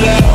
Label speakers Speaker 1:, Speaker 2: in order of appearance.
Speaker 1: love